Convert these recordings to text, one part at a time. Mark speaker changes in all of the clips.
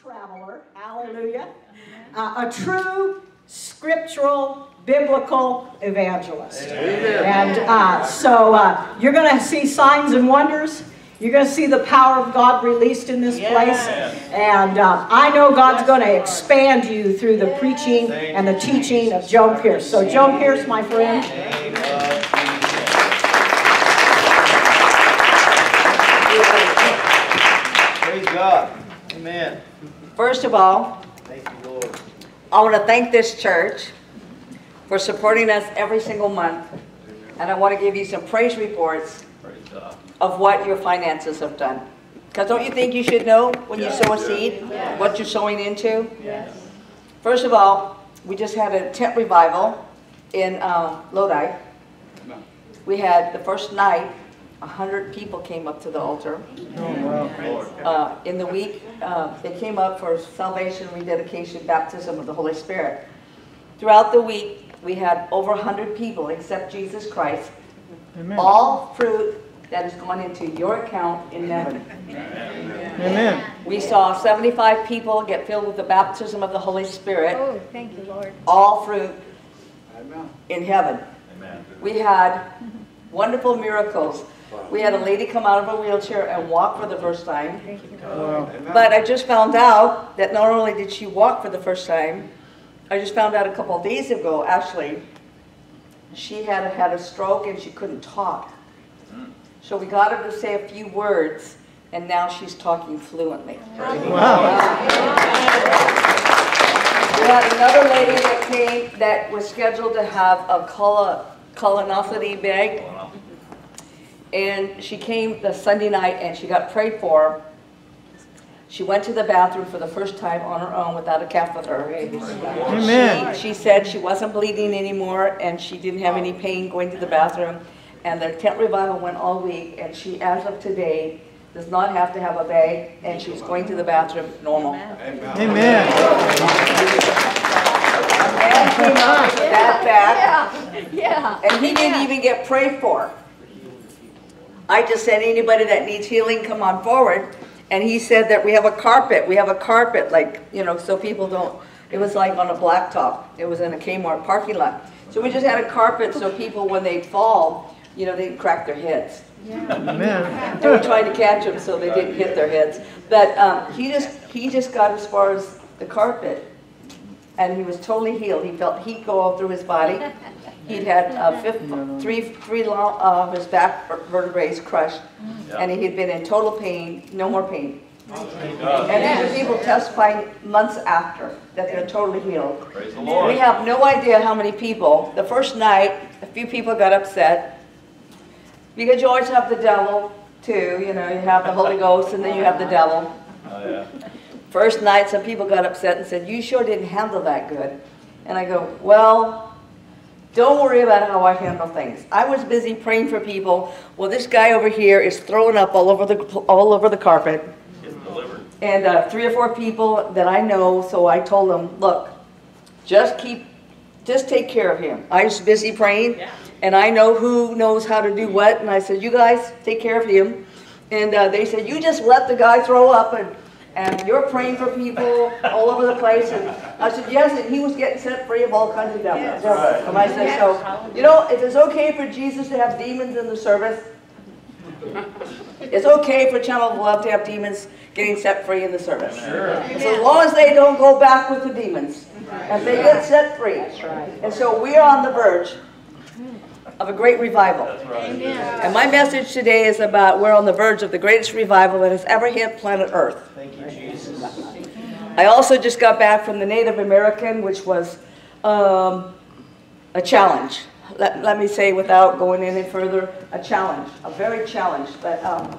Speaker 1: traveler, hallelujah, uh, a true scriptural biblical evangelist. And uh, so uh, you're going to see signs and wonders. You're going to see the power of God released in this place. And uh, I know God's going to expand you through the preaching and the teaching of Joan Pearce. So, Joan Pearce, my friend.
Speaker 2: Praise God. Amen.
Speaker 3: First of all,
Speaker 2: Thank you, Lord.
Speaker 3: I want to thank this church for supporting us every single month. And I want to give you some praise reports of what your finances have done. Because don't you think you should know when you sow a seed, what you're sowing into? Yes. First of all, we just had a tent revival in uh, Lodi. We had the first night, 100 people came up to the altar. Uh, In the week, uh, they came up for salvation, rededication, baptism of the Holy Spirit. Throughout the week, we had over 100 people accept Jesus Christ. All fruit that has gone into your account in heaven.
Speaker 4: Amen.
Speaker 3: We saw 75 people get filled with the baptism of the Holy Spirit.
Speaker 5: Oh, thank you, Lord.
Speaker 3: All fruit in heaven. Amen. We had wonderful miracles. We had a lady come out of a wheelchair and walk for the first time.
Speaker 5: Thank you, Lord.
Speaker 3: But I just found out that not only did she walk for the first time, I just found out a couple of days ago, actually, she had had a stroke and she couldn't talk. So we got her to say a few words, and now she's talking fluently.
Speaker 4: Wow.
Speaker 3: We had another lady that came that was scheduled to have a colon, colonoscopy bag. And she came the Sunday night and she got prayed for. She went to the bathroom for the first time on her own without a catheter.
Speaker 4: Amen.
Speaker 3: She, she said she wasn't bleeding anymore and she didn't have any pain going to the bathroom. And the tent revival went all week and she, as of today, does not have to have a bag and she's going to the bathroom normal.
Speaker 4: Amen.
Speaker 3: Man came up with that back
Speaker 5: Yeah.
Speaker 3: and he didn't even get prayed for. I just said, anybody that needs healing, come on forward. And he said that we have a carpet, we have a carpet, like, you know, so people don't, it was like on a blacktop. It was in a Kmart parking lot. So we just had a carpet so people, when they fall, you know, they didn't crack their heads.
Speaker 4: Amen.
Speaker 3: They were trying to catch them so they didn't hit their heads. But um, he just, he just got as far as the carpet. And he was totally healed. He felt heat go all through his body. He'd had uh, fifth, three, three long, uh, of his back vertebrae crushed. And he had been in total pain, no more pain. And these are people testifying months after that they're totally healed.
Speaker 6: Praise the
Speaker 3: We
Speaker 6: Lord.
Speaker 3: have no idea how many people. The first night, a few people got upset because you always have the devil too. You know, you have the Holy Ghost and then you have the devil.
Speaker 6: Oh, yeah.
Speaker 3: First night, some people got upset and said, "You sure didn't handle that good." And I go, "Well, don't worry about how I handle things. I was busy praying for people. Well, this guy over here is throwing up all over the all over the carpet." And uh, three or four people that I know, so I told them, look, just keep, just take care of him. I was busy praying, and I know who knows how to do what, and I said, you guys take care of him. And uh, they said, you just let the guy throw up, and, and you're praying for people all over the place. And I said, yes, and he was getting set free of all kinds of devils.
Speaker 6: right.
Speaker 3: And I said, so, you know, if it's okay for Jesus to have demons in the service, it's okay for Channel of Love to have demons getting set free in the service. So as long as they don't go back with the demons, and they get set free. Right. And so we are on the verge of a great revival.
Speaker 6: That's right.
Speaker 3: And my message today is about we're on the verge of the greatest revival that has ever hit planet Earth.
Speaker 2: Thank you, Jesus.
Speaker 3: I also just got back from the Native American, which was um, a challenge. Let, let me say, without going any further, a challenge, a very challenge. But, um,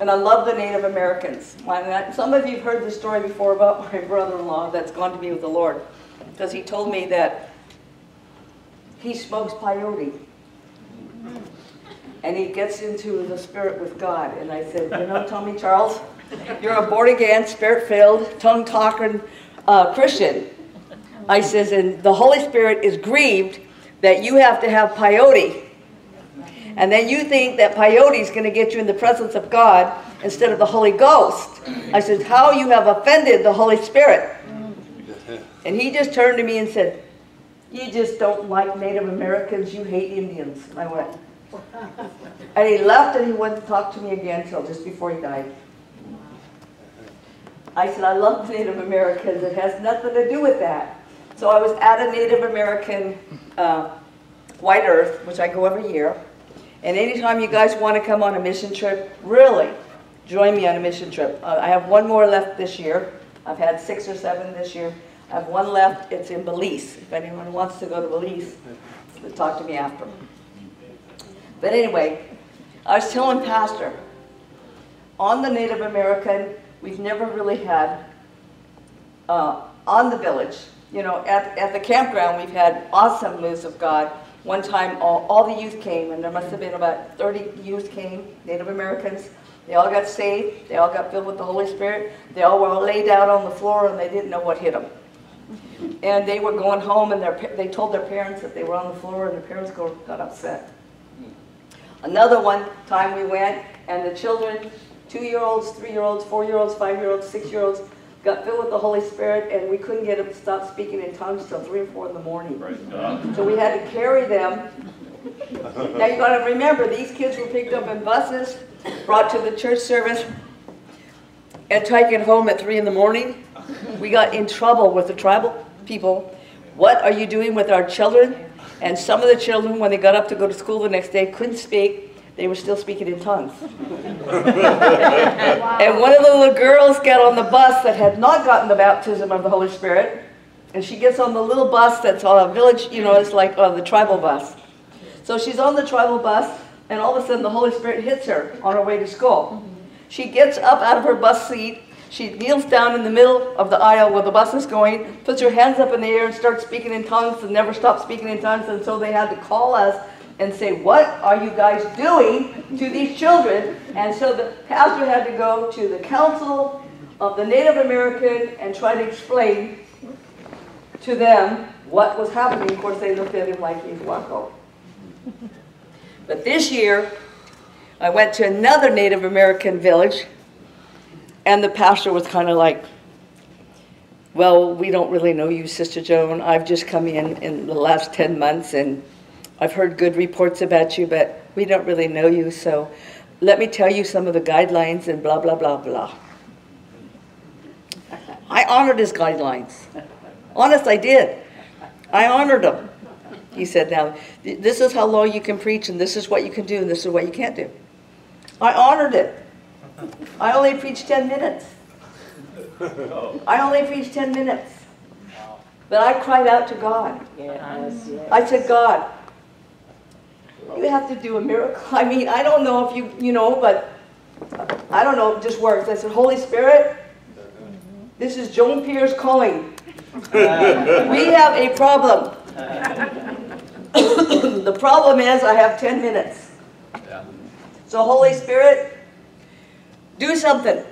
Speaker 3: and I love the Native Americans. My- and I- Some of you have heard the story before about my brother-in-law that's gone to be with the Lord, because he told me that he smokes peyote. And he gets into the spirit with God. And I said, you know, Tommy Charles, you're a born-again, spirit-filled, tongue-talking uh, Christian. I says, and the Holy Spirit is grieved that you have to have peyote. And then you think that peyote is going to get you in the presence of God instead of the Holy Ghost. I said, How you have offended the Holy Spirit. And he just turned to me and said, You just don't like Native Americans, you hate Indians. And I went, and he left and he wouldn't talk to me again until just before he died. I said, I love Native Americans. It has nothing to do with that. So I was at a Native American uh, White Earth, which I go every year. And anytime you guys want to come on a mission trip, really, join me on a mission trip. Uh, I have one more left this year. I've had six or seven this year. I have one left. It's in Belize. If anyone wants to go to Belize, talk to me after. But anyway, I was telling Pastor, on the Native American, we've never really had, uh, on the village, you know, at, at the campground, we've had awesome moves of God. One time, all, all the youth came, and there must have been about 30 youth came, Native Americans. They all got saved. They all got filled with the Holy Spirit. They all were laid out on the floor, and they didn't know what hit them. And they were going home, and their, they told their parents that they were on the floor, and their parents got upset. Another one time we went, and the children, two-year-olds, three-year-olds, four-year-olds, five-year-olds, six-year-olds, got filled with the Holy Spirit, and we couldn't get them to stop speaking in tongues till three or four in the morning. So we had to carry them. Now you gotta remember, these kids were picked up in buses, brought to the church service, and taken home at three in the morning. We got in trouble with the tribal people. What are you doing with our children? And some of the children, when they got up to go to school the next day, couldn't speak. They were still speaking in tongues. And one of the little girls got on the bus that had not gotten the baptism of the Holy Spirit. And she gets on the little bus that's on a village, you know, it's like uh, the tribal bus. So she's on the tribal bus, and all of a sudden the Holy Spirit hits her on her way to school. She gets up out of her bus seat. She kneels down in the middle of the aisle where the bus is going, puts her hands up in the air and starts speaking in tongues and never stops speaking in tongues. And so they had to call us and say, What are you guys doing to these children? And so the pastor had to go to the council of the Native American and try to explain to them what was happening. Of course, they looked at him like he's wacko. But this year, I went to another Native American village, and the pastor was kind of like, Well, we don't really know you, Sister Joan. I've just come in in the last 10 months, and I've heard good reports about you, but we don't really know you, so let me tell you some of the guidelines and blah, blah, blah, blah. I honored his guidelines. Honest, I did. I honored them. He said, now, this is how long you can preach, and this is what you can do, and this is what you can't do. I honored it. I only preached 10 minutes. I only preached 10 minutes. But I cried out to God.
Speaker 5: Yes, yes.
Speaker 3: I said, God, you have to do a miracle. I mean, I don't know if you, you know, but I don't know, it just works. I said, Holy Spirit, this is Joan Pearce calling. We have a problem. The problem is I have 10 minutes. So Holy Spirit, do something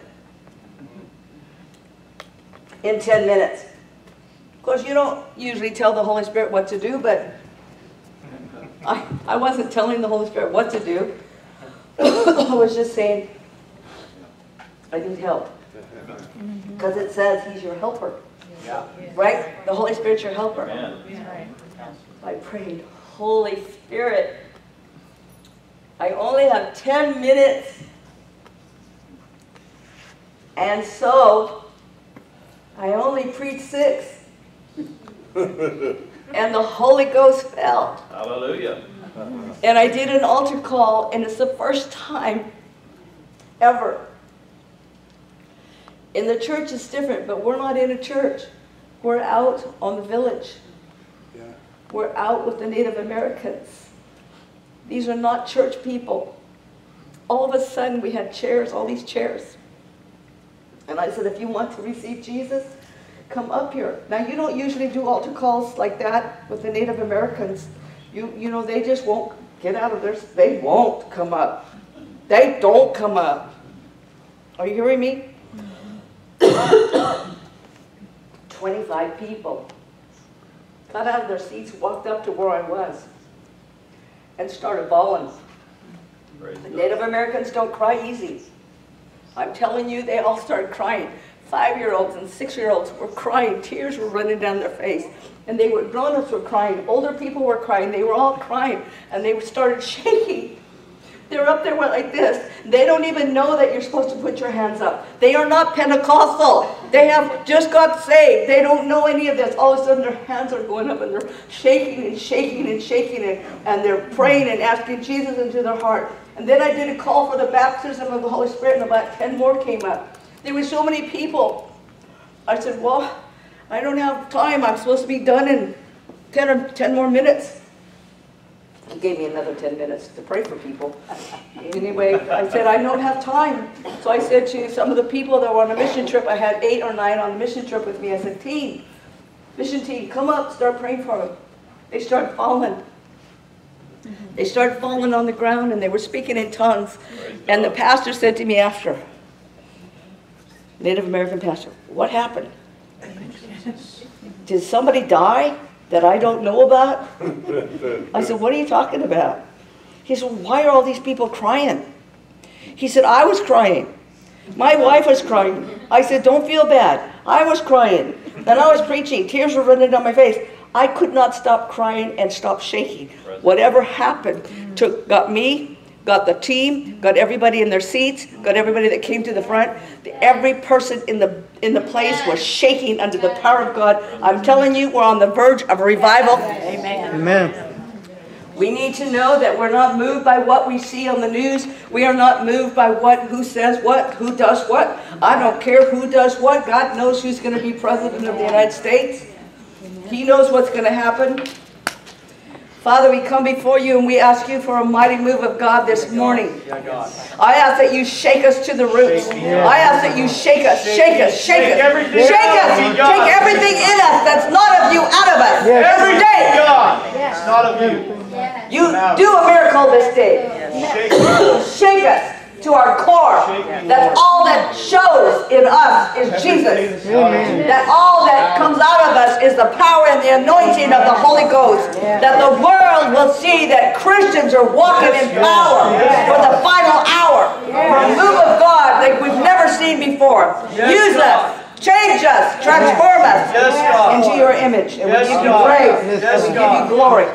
Speaker 3: in 10 minutes. Of course, you don't usually tell the Holy Spirit what to do, but I, I wasn't telling the Holy Spirit what to do. I was just saying, I need help. Because it says He's your helper. Right? The Holy Spirit's your helper. I prayed, Holy Spirit, I only have 10 minutes. And so, I only preached six. and the Holy Ghost fell.
Speaker 2: Hallelujah.
Speaker 3: And I did an altar call, and it's the first time ever. In the church, it's different, but we're not in a church. We're out on the village. We're out with the Native Americans. These are not church people. All of a sudden, we had chairs, all these chairs. And I said, if you want to receive Jesus, come up here. Now, you don't usually do altar calls like that with the Native Americans. You, you know, they just won't get out of their, they won't come up. They don't come up. Are you hearing me? 25 people got out of their seats, walked up to where I was, and started bawling. Native Americans don't cry easy. I'm telling you, they all started crying. Five-year-olds and six-year-olds were crying. Tears were running down their face. And they were, grown-ups were crying. Older people were crying. They were all crying. And they started shaking. They were up there like this. They don't even know that you're supposed to put your hands up. They are not Pentecostal. They have just got saved. They don't know any of this. All of a sudden their hands are going up and they're shaking and shaking and shaking and, and they're praying and asking Jesus into their heart. And then I did a call for the baptism of the Holy Spirit and about 10 more came up. There were so many people. I said, well, I don't have time. I'm supposed to be done in 10 or 10 more minutes. He gave me another 10 minutes to pray for people. Anyway, I said, I don't have time. So I said to some of the people that were on a mission trip, I had eight or nine on the mission trip with me. I said, team, mission team, come up, start praying for them. They started falling. They started falling on the ground and they were speaking in tongues. And the pastor said to me after, Native American pastor, what happened? Did somebody die that I don't know about? I said, what are you talking about? He said, why are all these people crying? He said, I was crying. My wife was crying. I said, don't feel bad. I was crying. And I was preaching. Tears were running down my face. I could not stop crying and stop shaking. Whatever happened took, got me, got the team, got everybody in their seats, got everybody that came to the front. Every person in the, in the place was shaking under the power of God. I'm telling you, we're on the verge of a revival.
Speaker 5: Amen.
Speaker 4: Amen.
Speaker 3: We need to know that we're not moved by what we see on the news. We are not moved by what, who says what, who does what. I don't care who does what. God knows who's going to be president of the United States. He knows what's going to happen. Father, we come before you and we ask you for a mighty move of God this morning. I ask that you shake us to the roots. I ask that you shake us, shake us, shake us, shake us, take everything in us that's not of you out of us. Every day.
Speaker 2: God, it's not of you.
Speaker 3: You do a miracle this day. Shake us to our core. That all that shows in us is Jesus. That all that comes out of us is the power and the anointing of the Holy Ghost. That the world will see that Christians are walking in power for the final hour. For a move of God like we've never seen before. Use us. Change us, transform us
Speaker 2: Yes,
Speaker 3: into your image. And we
Speaker 2: Yes,
Speaker 3: give you praise.
Speaker 2: Yes,
Speaker 3: And we give you glory.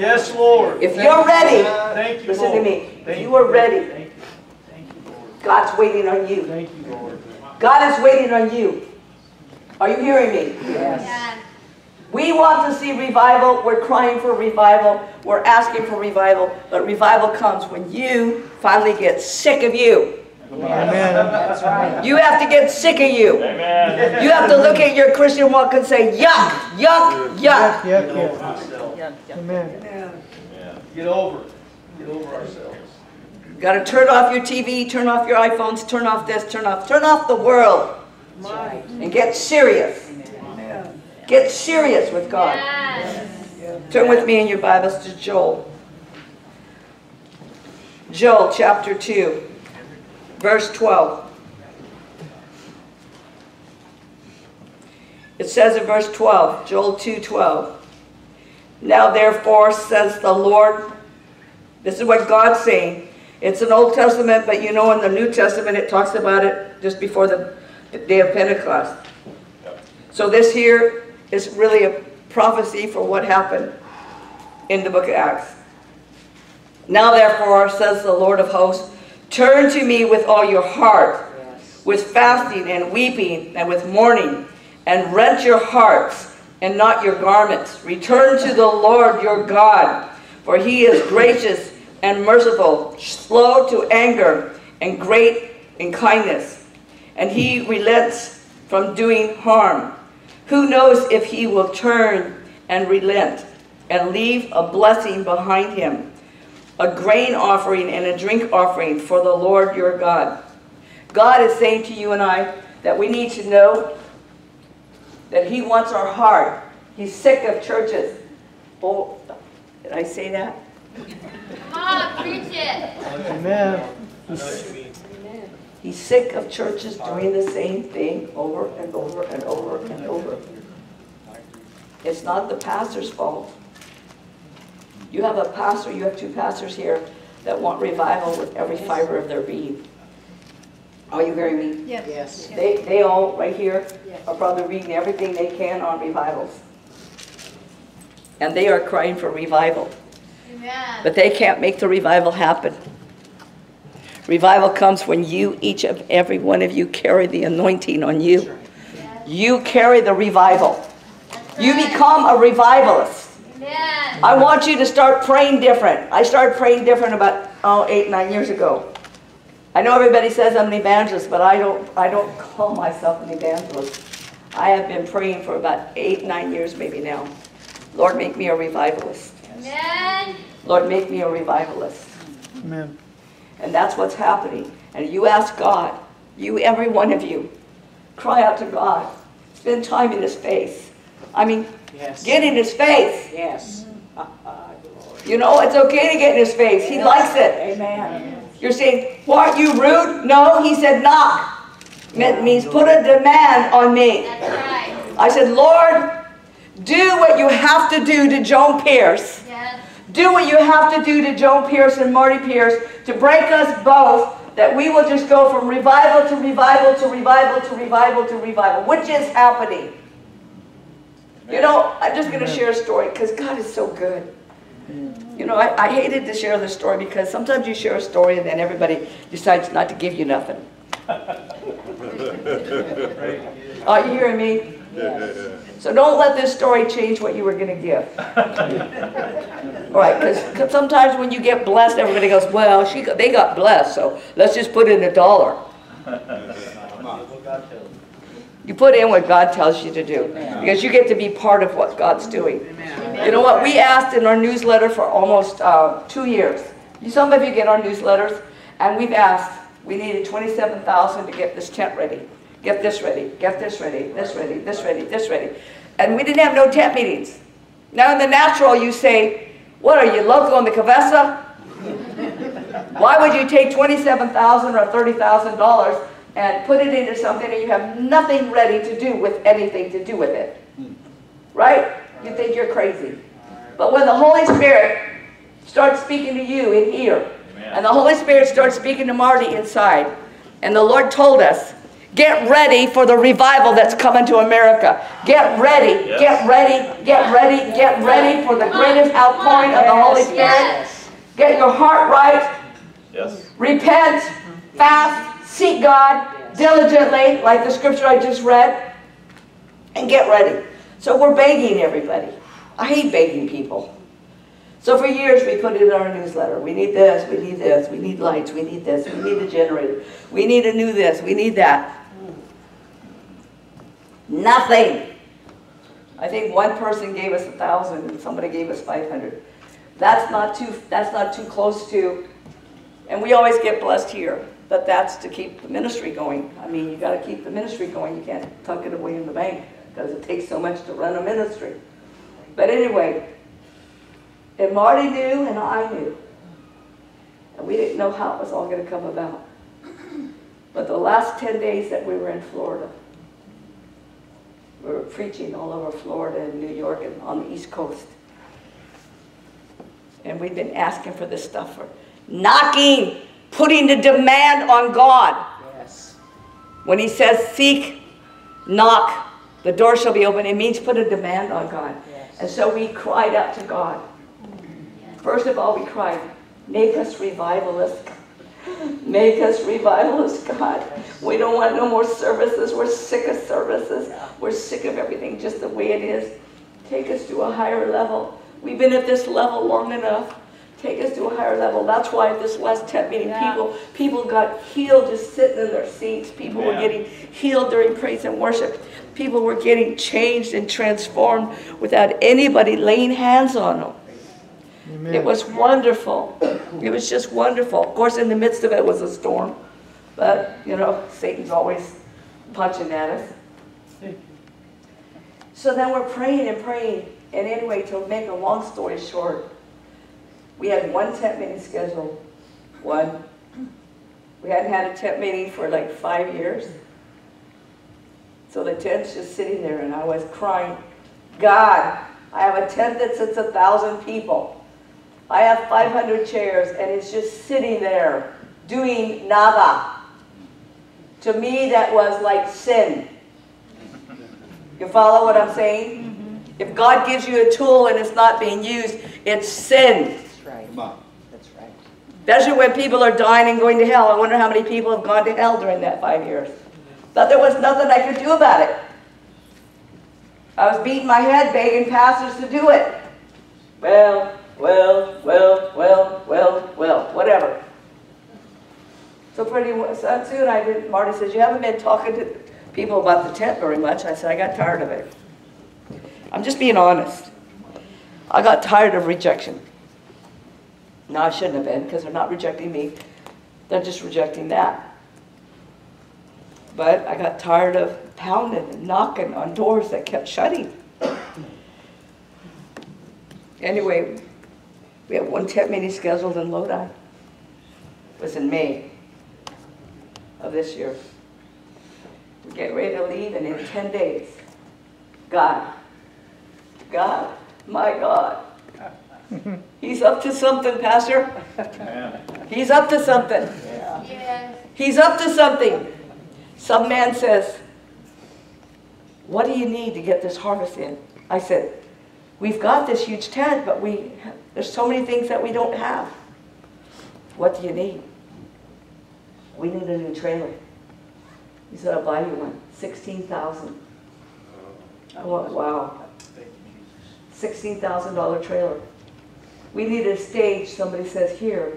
Speaker 2: Yes, Lord.
Speaker 3: If you're ready,
Speaker 2: Thank you,
Speaker 3: listen to
Speaker 2: Lord.
Speaker 3: me. If you are ready,
Speaker 2: Thank you. Thank you, Lord.
Speaker 3: God's waiting on you.
Speaker 2: Thank you, Lord.
Speaker 3: God is waiting on you. Are you hearing me?
Speaker 5: Yes.
Speaker 3: We want to see revival. We're crying for revival. We're asking for revival. But revival comes when you finally get sick of you.
Speaker 4: Amen. That's right.
Speaker 3: You have to get sick of you. Amen. You have to look at your Christian walk and say, yuck, yuck, yuck.
Speaker 4: Yuck, yuck. Amen.
Speaker 2: Get over it. Get over ourselves.
Speaker 3: Got to turn off your TV, turn off your iPhones, turn off this, turn off, turn off the world. And get serious. Get serious with God. Turn with me in your Bibles to Joel. Joel chapter 2, verse 12. It says in verse 12, Joel 2 12. Now therefore, says the Lord, this is what God's saying. It's an Old Testament, but you know in the New Testament it talks about it just before the day of Pentecost. So this here is really a prophecy for what happened in the book of Acts. Now therefore, says the Lord of hosts, turn to me with all your heart, with fasting and weeping and with mourning, and rent your hearts and not your garments. Return to the Lord your God, for he is gracious and merciful, slow to anger, and great in kindness. And he relents from doing harm. Who knows if he will turn and relent and leave a blessing behind him, a grain offering and a drink offering for the Lord your God. God is saying to you and I that we need to know that he wants our heart. He's sick of churches. Oh, did I say that?
Speaker 6: Come on, preach it.
Speaker 4: Amen.
Speaker 3: He's sick of churches doing the same thing over and over and over and over. It's not the pastor's fault. You have a pastor, you have two pastors here that want revival with every fiber of their being. Are you hearing me?
Speaker 5: Yes.
Speaker 3: They, they all, right here, are probably reading everything they can on revivals. And they are crying for revival,
Speaker 6: Amen.
Speaker 3: but they can't make the revival happen. Revival comes when you, each of every one of you, carry the anointing on you. You carry the revival. You become a revivalist.
Speaker 6: Amen.
Speaker 3: I want you to start praying different. I started praying different about, oh, eight, nine years ago. I know everybody says I'm an evangelist, but I don't, I don't call myself an evangelist. I have been praying for about eight, nine years maybe now. Lord, make me a revivalist.
Speaker 6: Amen.
Speaker 3: Lord, make me a revivalist.
Speaker 4: Amen.
Speaker 3: And that's what's happening. And you ask God, you, every one of you, cry out to God. Spend time in His face. I mean,
Speaker 7: Yes.
Speaker 3: get in His face.
Speaker 7: Yes.
Speaker 3: You know, it's okay to get in His face. He likes it.
Speaker 7: Amen.
Speaker 3: You're saying, well, aren't you rude? No, He said knock. Meant means put a demand on me.
Speaker 6: That's right.
Speaker 3: I said, Lord, do what you have to do to Joan Pearce.
Speaker 6: Yes.
Speaker 3: Do what you have to do to Joan Pearce and Marty Pearce to break us both, that we will just go from revival to revival to revival to revival to revival, which is happening. You know, I'm just going to share a story because God is so good. You know, I, I hated to share this story because sometimes you share a story and then everybody decides not to give you nothing. Are you hearing me? So don't let this story change what you were going to give. All right, because sometimes when you get blessed, everybody goes, well, she they got blessed, so let's just put in a dollar. You put in what God tells you to do, because you get to be part of what God's doing. You know what? We asked in our newsletter for almost uh, two years. Some of you get our newsletters, and we've asked. We needed 27,000 to get this tent ready, get this ready, get this ready, this ready, this ready, this ready, and we didn't have no tent meetings. Now in the natural, you say, "What are you local in the Cavessa? Why would you take 27,000 or 30,000 dollars and put it into something and you have nothing ready to do with anything to do with it?" Right? You think you're crazy. But when the Holy Spirit starts speaking to you in here, and the Holy Spirit starts speaking to Marty inside, and the Lord told us, get ready for the revival that's coming to America. Get ready, get ready, get ready, get ready for the greatest outpouring of the Holy Spirit. Get your heart right,
Speaker 2: Yes.
Speaker 3: repent, fast, seek God diligently, like the scripture I just read, and get ready. So we're begging everybody. I hate begging people. So for years we put it in our newsletter. We need this, we need this, we need lights, we need this, we need a generator, we need a new this, we need that. Nothing. I think one person gave us a thousand and somebody gave us five hundred. That's not too, that's not too close to, and we always get blessed here, but that's to keep the ministry going. I mean, you gotta keep the ministry going. You can't tuck it away in the bank because it takes so much to run a ministry. But anyway, and Marty knew and I knew. And we didn't know how it was all gonna come about. But the last 10 days that we were in Florida, we were preaching all over Florida and New York and on the East Coast. And we've been asking for this stuff for knocking, putting the demand on God.
Speaker 7: Yes.
Speaker 3: When he says seek, knock, the door shall be open, it means put a demand on God.
Speaker 7: Yes.
Speaker 3: And so we cried out to God. First of all, we cried, make us revivalists. Make us revivalists, God. We don't want no more services. We're sick of services. We're sick of everything just the way it is. Take us to a higher level. We've been at this level long enough. Take us to a higher level. That's why at this last tent meeting, people people got healed just sitting in their seats. People were getting healed during praise and worship. People were getting changed and transformed without anybody laying hands on them.
Speaker 4: Amen.
Speaker 3: It was wonderful. It was just wonderful. Of course, in the midst of it was a storm, but you know, Satan's always punching at us. So then we're praying and praying. And anyway, to make a long story short, we had one tent meeting scheduled. One. We hadn't had a tent meeting for like five years. So the tent's just sitting there, and I was crying, God, I have a tent that sits a thousand people. I have 500 chairs and it's just sitting there doing nada. To me, that was like sin. You follow what I'm saying? Mm-hmm. If God gives you a tool and it's not being used, it's sin.
Speaker 7: That's right.
Speaker 5: Come on.
Speaker 7: That's right.
Speaker 3: Especially when people are dying and going to hell. I wonder how many people have gone to hell during that five years. But there was nothing I could do about it. I was beating my head begging pastors to do it. Well, well, well, well, well, well, whatever. So pretty so soon I did, Marty says, you haven't been talking to people about the tent very much. I said, I got tired of it. I'm just being honest. I got tired of rejection. No, I shouldn't have been because they're not rejecting me. They're just rejecting that. But I got tired of pounding and knocking on doors that kept shutting. Anyway, we have one tent meeting scheduled in Lodi. It was in May of this year. We're getting ready to leave, and in 10 days, God, God, my God, He's up to something, Pastor. He's up to something.
Speaker 6: Yes.
Speaker 3: He's up to something. Some man says, What do you need to get this harvest in? I said, We've got this huge tent, but we there's so many things that we don't have. What do you need? We need a new trailer. He said, I'll buy you one. Sixteen thousand. I went, wow. Sixteen thousand dollar trailer. We need a stage. Somebody says, here,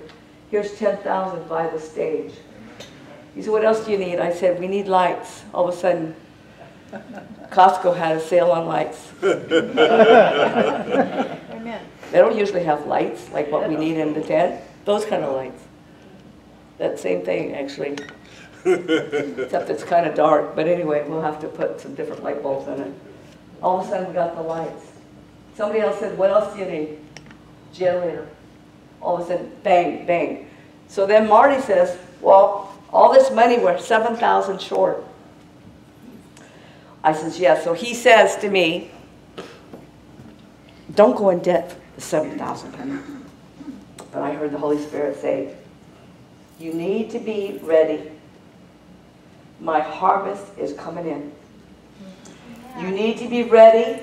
Speaker 3: here's ten thousand, buy the stage. He said, what else do you need? I said, we need lights. All of a sudden, Costco had a sale on lights.
Speaker 5: Amen.
Speaker 3: They don't usually have lights like what we need in the tent. Those kind of lights. That same thing, actually. Except it's kind of dark, but anyway, we'll have to put some different light bulbs in it. All of a sudden, we got the lights. Somebody else said, what else do you need? Generator. All of a sudden, bang, bang. So then Marty says, well, all this money, we're 7,000 short. I says, yes. So he says to me, don't go in debt the 7,000. But I heard the Holy Spirit say, you need to be ready. My harvest is coming in. You need to be ready.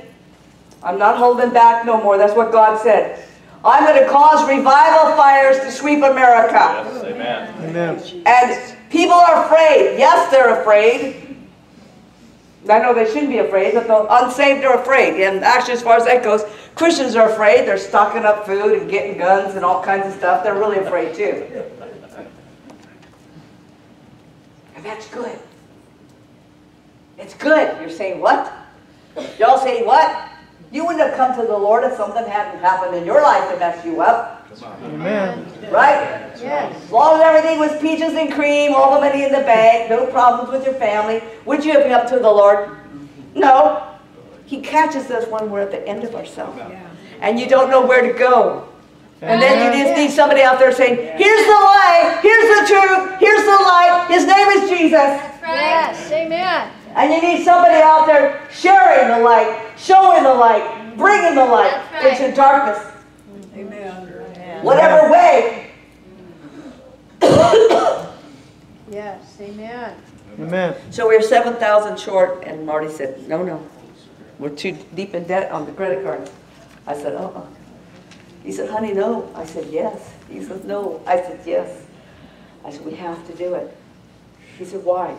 Speaker 3: I'm not holding back no more. That's what God said. I'm going to cause revival fires to sweep America.
Speaker 2: Yes, Amen.
Speaker 4: Amen.
Speaker 3: And people are afraid. Yes, they're afraid. I know they shouldn't be afraid, but the unsaved are afraid. And actually, as far as that goes, Christians are afraid. They're stocking up food and getting guns and all kinds of stuff. They're really afraid too. And that's good. It's good. You're saying what? Y'all say what? You wouldn't have come to the Lord if something hadn't happened in your life to mess you up,
Speaker 4: Amen.
Speaker 3: right?
Speaker 5: Yes.
Speaker 3: As long as everything was peaches and cream, all the money in the bank, no problems with your family, would you have come to the Lord? No. He catches us when we're at the end of ourselves. And you don't know where to go. And then you just need somebody out there saying, here's the way, here's the truth, here's the light, his name is Jesus.
Speaker 6: That's right.
Speaker 5: Yes. Amen.
Speaker 3: And you need somebody out there sharing the light, showing the light, bringing the light
Speaker 6: right.
Speaker 3: into darkness.
Speaker 5: Amen.
Speaker 3: Whatever way.
Speaker 5: Yes. Amen.
Speaker 4: Amen.
Speaker 3: So we we're 7,000 short, and Marty said, no, no, we're too deep in debt on the credit card. I said, uh-uh. He said, honey, no. I said, yes. He said, no. I said, yes. I said, we have to do it. He said, why?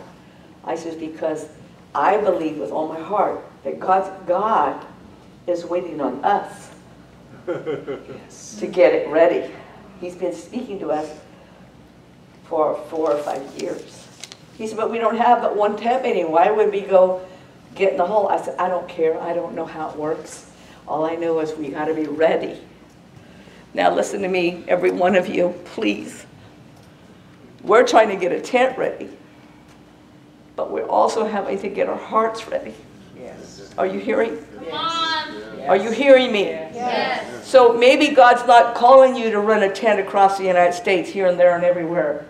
Speaker 3: I said, because I believe with all my heart that God's, God is waiting on us to get it ready. He's been speaking to us for four or five years. He said, but we don't have but one tent meeting. Why would we go get in the hole? I said, I don't care. I don't know how it works. All I know is we got to be ready. Now listen to me, every one of you, please. We're trying to get a tent ready, but we're also having to get our hearts ready.
Speaker 7: Yes.
Speaker 3: Are you hearing?
Speaker 6: Come on.
Speaker 3: Are you hearing me?
Speaker 6: Yes.
Speaker 3: So maybe God's not calling you to run a tent across the United States here and there and everywhere.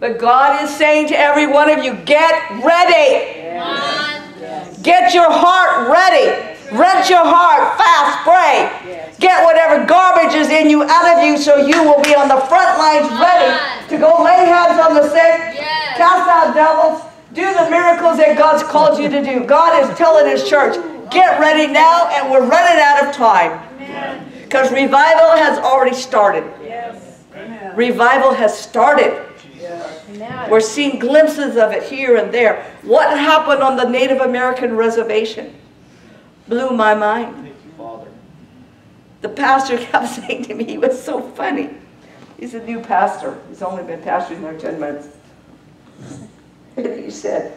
Speaker 3: But God is saying to every one of you, get ready.
Speaker 6: On.
Speaker 3: Get your heart ready. Rent your heart, fast, pray. Get whatever garbage is in you out of you so you will be on the front lines ready to go lay hands on the sick,
Speaker 6: Yes.
Speaker 3: cast out devils, do the miracles that God's called you to do. God is telling His church, get ready now, and we're running out of time. Because revival has already started. Yes. Revival has started.
Speaker 5: Amen.
Speaker 3: We're seeing glimpses of it here and there. What happened on the Native American reservation blew my mind.
Speaker 2: Thank you, Father.
Speaker 3: The pastor kept saying to me, he was so funny. He's a new pastor. He's only been pastoring there 10 months. And he said,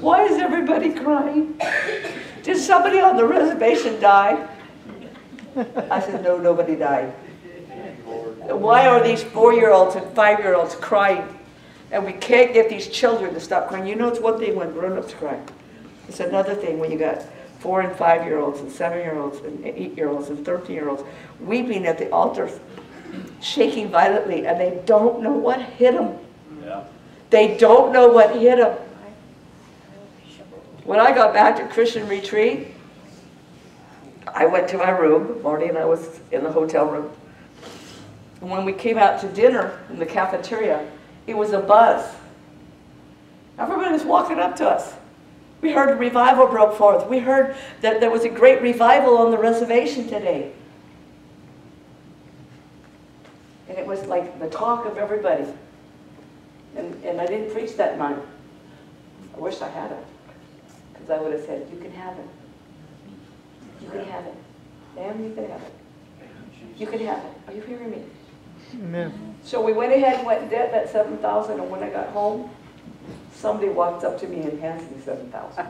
Speaker 3: Why is everybody crying? Did somebody on the reservation die? I said, No, nobody died. Why are these four year olds and five year olds crying? And we can't get these children to stop crying. You know, it's one thing when grown ups cry, it's another thing when you got four and five year olds and seven year olds and eight year olds and 13 year olds weeping at the altar, shaking violently, and they don't know what hit them.
Speaker 2: Yeah.
Speaker 3: They don't know what hit them. When I got back to Christian retreat, I went to my room. Marty and I was in the hotel room. And when we came out to dinner in the cafeteria, it was a buzz. Everybody was walking up to us. We heard a revival broke forth. We heard that there was a great revival on the reservation today. And it was like the talk of everybody. And, and I didn't preach that night. I wish I had it. Because I would have said, you can have it. You can have it. Ma'am, you can have it. You can have it. Are you hearing me?
Speaker 4: Amen.
Speaker 3: So we went ahead and went in debt that seven thousand, and when I got home, somebody walked up to me and handed me seven thousand.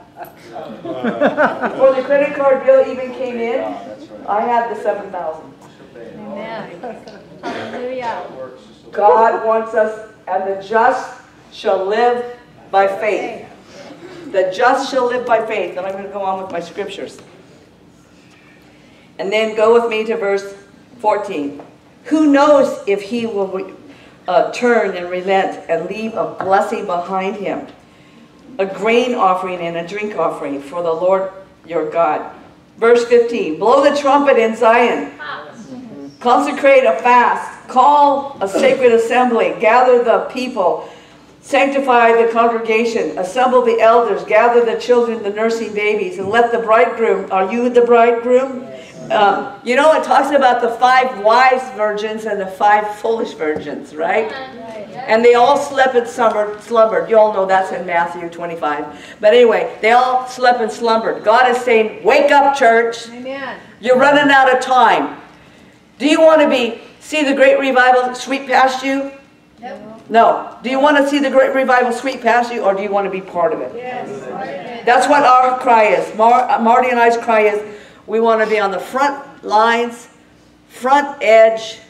Speaker 3: Before the credit card bill even came in,
Speaker 2: that's right.
Speaker 3: I had the seven thousand.
Speaker 5: Amen. Hallelujah.
Speaker 2: Works is so-
Speaker 3: God wants us, and the just shall live by faith. The just shall live by faith. And I'm going to go on with my scriptures. And then go with me to verse 14. Who knows if he will uh, turn and relent and leave a blessing behind him? A grain offering and a drink offering for the Lord your God. Verse 15 Blow the trumpet in Zion. Consecrate a fast. Call a sacred assembly. Gather the people. Sanctify the congregation. Assemble the elders. Gather the children, the nursing babies. And let the bridegroom, are you the bridegroom? Um, you know, it talks about the five wise virgins and the five foolish virgins, right? And they all slept and slumbered. slumbered. You all know that's in Matthew 25. But anyway, they all slept and slumbered. God is saying, wake up, church.
Speaker 5: Amen.
Speaker 3: You're running out of time. Do you want to be see the great revival sweep past you? No. Do you want to see the great revival sweep past you, or do you want to be part of it? Yes. That's what our cry is. Mar- uh, Marty and I's cry is we want to be on the front lines, front edge,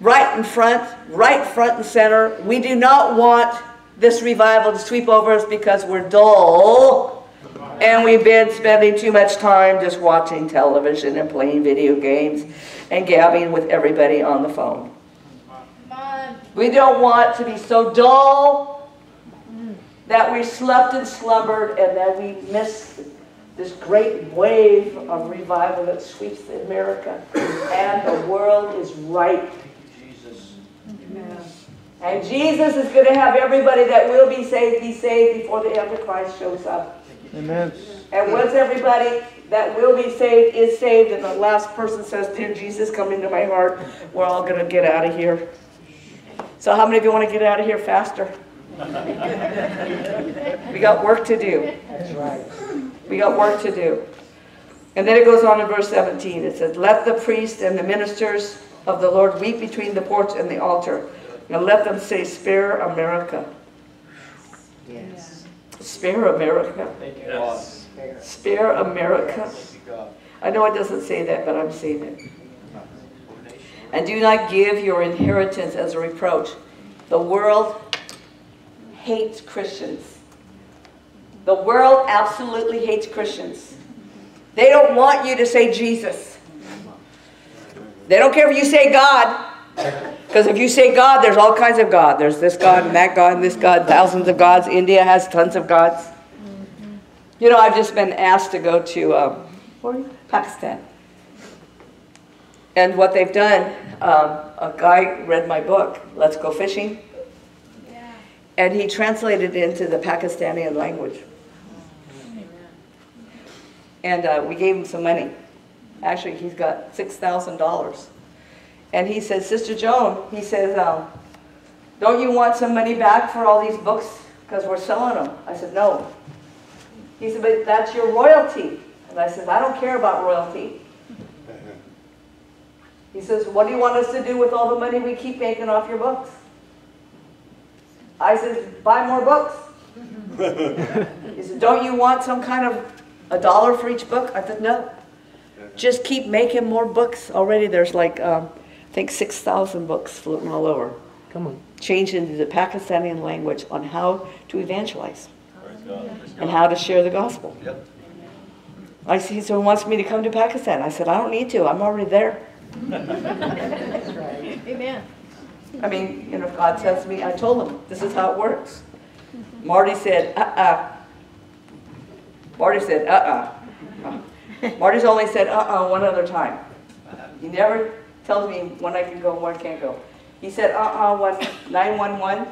Speaker 3: right in front, right front and center. We do not want this revival to sweep over us because we're dull and we've been spending too much time just watching television and playing video games and gabbing with everybody on the phone. We don't want to be so dull that we slept and slumbered and that we missed this great wave of revival that sweeps America. And the world is ripe.
Speaker 2: Jesus.
Speaker 3: And Jesus is going to have everybody that will be saved be saved before the Antichrist shows up.
Speaker 4: Amen.
Speaker 3: And once everybody that will be saved is saved, and the last person says, Dear Jesus, come into my heart, we're all going to get out of here. So, how many of you want to get out of here faster? we got work to do. That's right. We got work to do. And then it goes on in verse 17. It says, Let the priests and the ministers of the Lord weep between the porch and the altar, and let them say, Spare America.
Speaker 5: Yes.
Speaker 3: Spare America.
Speaker 2: Thank you, God.
Speaker 3: Spare America.
Speaker 2: Thank you, God.
Speaker 3: I know it doesn't say that, but I'm saying it. And do not give your inheritance as a reproach. The world hates Christians. The world absolutely hates Christians. They don't want you to say Jesus. They don't care if you say God. Because if you say God, there's all kinds of God. There's this God and that God and this God, thousands of gods. India has tons of gods. You know, I've just been asked to go to um, where are you? Pakistan. And what they've done, um, a guy read my book, Let's Go Fishing,
Speaker 6: Yeah.
Speaker 3: and he translated it into the Pakistani language. And uh, we gave him some money. Actually, he's got $6,000. And he says, Sister Joan, he says, um, don't you want some money back for all these books? Because we're selling them. I said, no. He said, but that's your royalty. And I said, I don't care about royalty. He says, what do you want us to do with all the money we keep making off your books? I said, buy more books. He said, don't you want some kind of a dollar for each book? I said, no. Just keep making more books. Already there's like, um, I think 6,000 books floating all over.
Speaker 4: Come on.
Speaker 3: Changed into the Pakistani language on how to evangelize and how to share the gospel.
Speaker 2: Yep.
Speaker 3: I see, he so he wants me to come to Pakistan. I said, I don't need to. I'm already there.
Speaker 5: Amen.
Speaker 3: I mean, you know, if God says to me, I told him, this is how it works. Marty said, uh-uh. Marty said, uh-uh. Marty's only said, uh-uh, one other time. He never tells me when I can go and when I can't go. He said, uh-uh, when 911,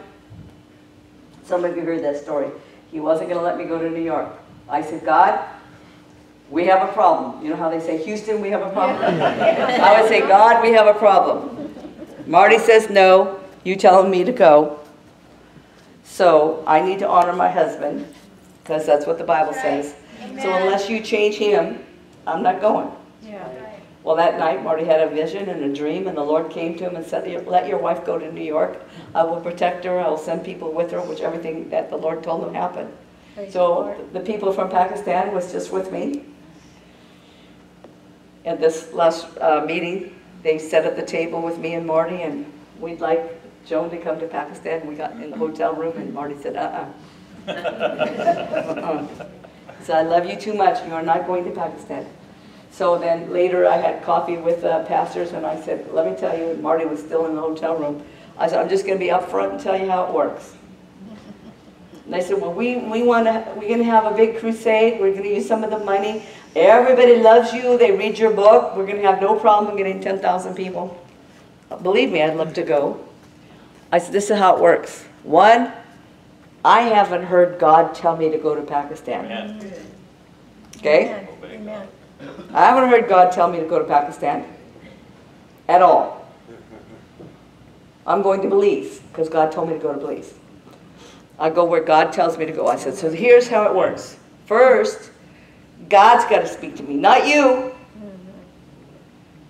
Speaker 3: some of you heard that story. He wasn't gonna let me go to New York. I said, God, we have a problem. You know how they say, Houston, we have a problem? I would say, God, we have a problem. Marty says no, you telling me to go. So I need to honor my husband, because that's what the Bible says. So unless you change him, I'm not going.
Speaker 5: Yeah.
Speaker 3: Well, that night, Marty had a vision and a dream, and the Lord came to him and said, let your wife go to New York. I will protect her, I will send people with her, which everything that the Lord told him happened.
Speaker 5: Praise
Speaker 3: So the people from Pakistan was just with me. At this last uh, meeting, they sat at the table with me and Marty, and we'd like Joan to come to Pakistan. We got in the hotel room, and Marty said, uh-uh. Uh-uh. I love you too much. You are not going to Pakistan. So then later, I had coffee with uh, pastors, and I said, let me tell you, Marty was still in the hotel room. I said, I'm just going to be up front and tell you how it works. And they said, well, we, we want to, we're going to have a big crusade. We're going to use some of the money. Everybody loves you. They read your book. We're going to have no problem getting 10,000 people. Believe me, I'd love to go. I said, this is how it works. One, I haven't heard God tell me to go to Pakistan.
Speaker 2: Amen.
Speaker 3: Okay?
Speaker 5: Amen.
Speaker 3: I haven't heard God tell me to go to Pakistan at all. I'm going to Belize because God told me to go to Belize. I go where God tells me to go. I said, so here's how it works. First, God's got to speak to me, not you. Mm-hmm.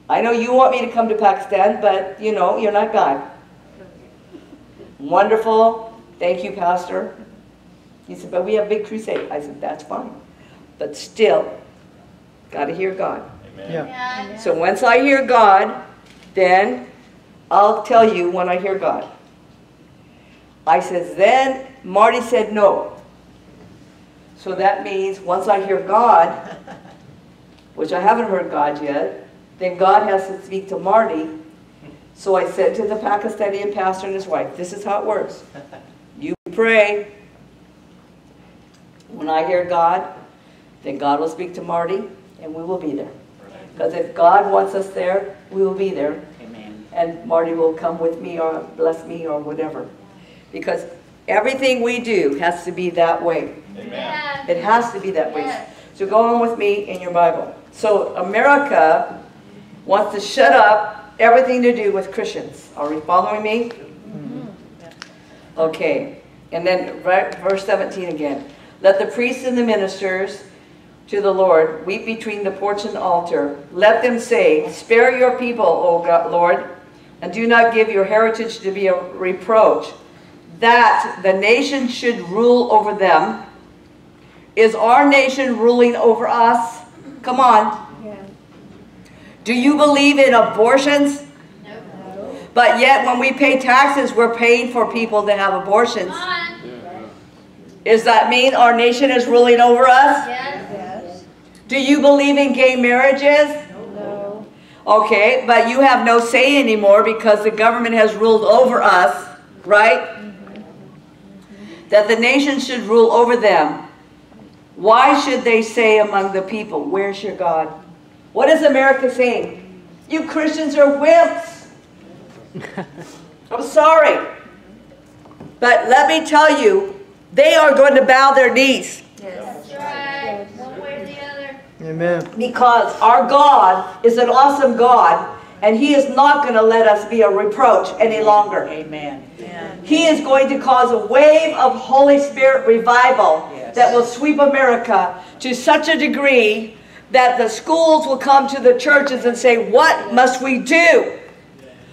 Speaker 3: I know you want me to come to Pakistan, but you know, you're not God. Wonderful. Thank you, Pastor. He said, but we have a big crusade. I said, that's fine. But still, got to hear God.
Speaker 2: Amen.
Speaker 4: Yeah.
Speaker 6: Amen.
Speaker 3: So once I hear God, then I'll tell you when I hear God. I says, then Marty said no. So that means once I hear God, which I haven't heard God yet, then God has to speak to Marty. So I said to the Pakistani pastor and his wife, this is how it works. You pray. When I hear God, then God will speak to Marty and we will be there. Because if God wants us there, we will be there. Amen. And Marty will come with me or bless me or whatever. Because everything we do has to be that way.
Speaker 2: Amen.
Speaker 3: It has to be that way.
Speaker 6: Yes.
Speaker 3: So go on with me in your Bible. So America wants to shut up everything to do with Christians. Are we following me? Mm-hmm. Okay. And then ver- verse 17 again. Let the priests and the ministers to the Lord weep between the porch and altar. Let them say, Spare your people, O God, Lord, and do not give your heritage to be a reproach, that the nation should rule over them. Is our nation ruling over us? Come on.
Speaker 5: Yeah.
Speaker 3: Do you believe in abortions?
Speaker 6: Nope.
Speaker 3: But yet when we pay taxes, we're paying for people that have abortions.
Speaker 6: Come on.
Speaker 3: Does that mean our nation is ruling over us?
Speaker 6: Yes.
Speaker 5: Yes.
Speaker 3: Do you believe in gay marriages?
Speaker 5: No.
Speaker 3: Okay, but you have no say anymore because the government has ruled over us, right? Mm-hmm. That the nation should rule over them. Why should they say among the people, Where's your God? What is America saying? You Christians are wimps. I'm sorry. But let me tell you, they are going to bow their knees Yes.
Speaker 6: That's right. One way or the other.
Speaker 4: Amen.
Speaker 3: because our God is an awesome God and He is not going to let us be a reproach any longer.
Speaker 7: Amen.
Speaker 3: He is going to cause a wave of Holy Spirit revival
Speaker 7: Yes.
Speaker 3: that will sweep America to such a degree that the schools will come to the churches and say, What must we do?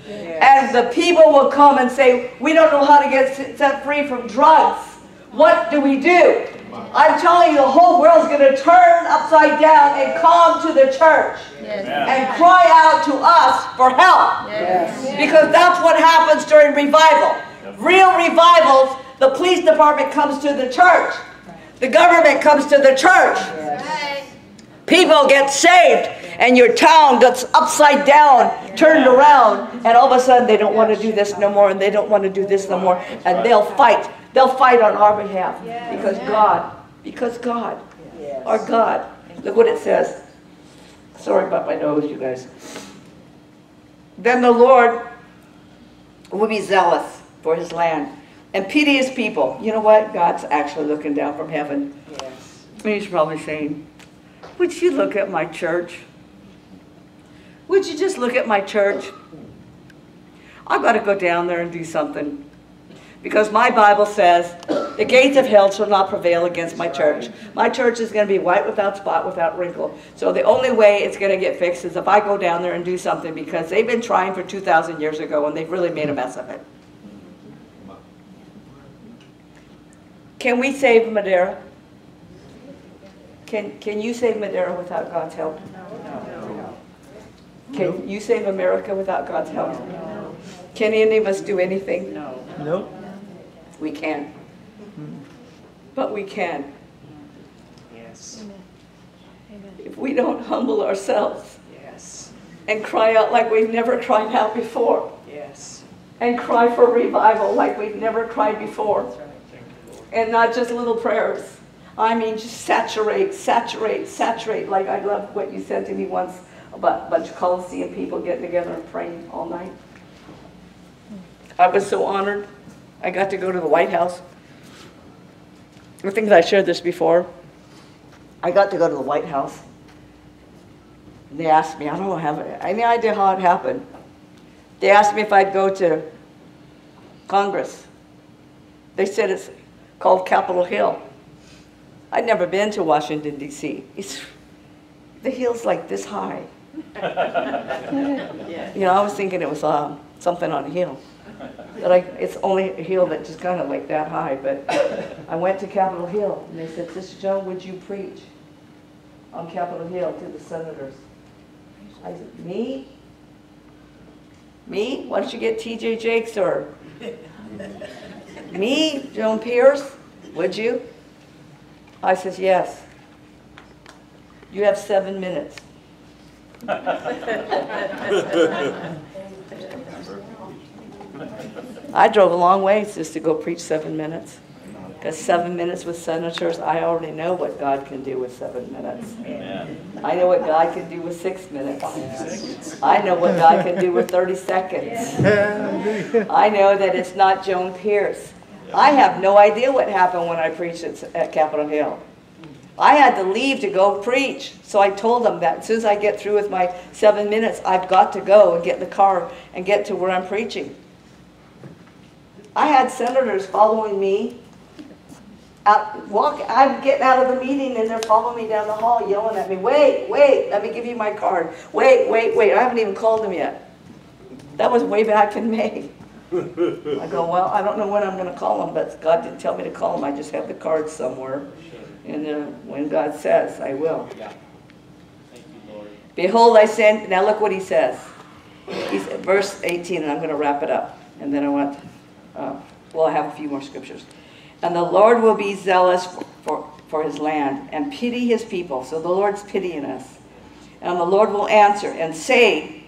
Speaker 3: And the people will come and say, We don't know how to get set free from drugs. What do we do? I'm telling you, the whole world's going to turn upside down and come to the church
Speaker 6: Yes.
Speaker 3: and cry out to us for help. Because that's what happens during revival. Real revivals, the police department comes to the church. The government comes to the church.
Speaker 6: Right.
Speaker 3: People get saved and your town gets upside down, turned around, and all of a sudden they don't want to do this no more and they don't want to do this no more. And they'll fight. They'll fight on our behalf. Because God, because God, our God. Look what it says. Sorry about my nose, you guys. Then the Lord will be zealous for his land and pity his people. You know what? God's actually looking down from heaven.
Speaker 7: Yes.
Speaker 3: And he's probably saying, Would you look at my church? Would you just look at my church? I've got to go down there and do something. Because my Bible says, the gates of hell shall not prevail against my church. My church is going to be white without spot, without wrinkle. So the only way it's going to get fixed is if I go down there and do something because they've been trying for 2,000 years ago and they've really made a mess of it. Can we save Madera? Can, can you save Madera without God's help? No. Can you save America without God's help? Can any of us do anything?
Speaker 7: No.
Speaker 4: Nope.
Speaker 3: We can. But we can.
Speaker 7: Yes. Amen.
Speaker 3: If we don't humble ourselves
Speaker 7: Yes.
Speaker 3: and cry out like we've never cried out before,
Speaker 7: Yes.
Speaker 3: and cry for revival like we've never cried before, and not just little prayers. I mean, just saturate, saturate, saturate. Like I love what you said to me once about a bunch of Coliseum people getting together and praying all night. I was so honored. I got to go to the White House. I think I shared this before. I got to go to the White House. And they asked me, I don't have any idea how it happened. They asked me if I'd go to Congress. They said it's called Capitol Hill. I'd never been to Washington, D.C. It's, the hill's like this high. You know, I was thinking it was um, something on a hill. I, it's only a hill that just kind of like that high. But I went to Capitol Hill and they said, Sister Joan, would you preach on Capitol Hill to the senators? I said, me? Me? Why don't you get TD Jakes or me, Joan Pearce? Would you? I says, yes. You have seven minutes. I drove a long ways just to go preach seven minutes. Because seven minutes with senators, I already know what God can do with seven minutes. I know what God can do with six minutes. I know what God can do with 30 seconds. I know that it's not Joan Pearce. I have no idea what happened when I preached at, at Capitol Hill. I had to leave to go preach. So I told them that as soon as I get through with my seven minutes, I've got to go and get in the car and get to where I'm preaching. I had senators following me. Out, walk, I'm getting out of the meeting and they're following me down the hall yelling at me, wait, wait, let me give you my card. Wait, wait, wait, I haven't even called them yet. That was way back in May. I go, well, I don't know when I'm going to call them, but God didn't tell me to call them. I just have the card somewhere. And uh, when God says, I will. Behold, I send, now look what he says. He's, verse 18, and I'm going to wrap it up. And then I want, uh, well, I have a few more scriptures. And the Lord will be zealous for, for, for his land and pity his people. So the Lord's pitying us. And the Lord will answer and say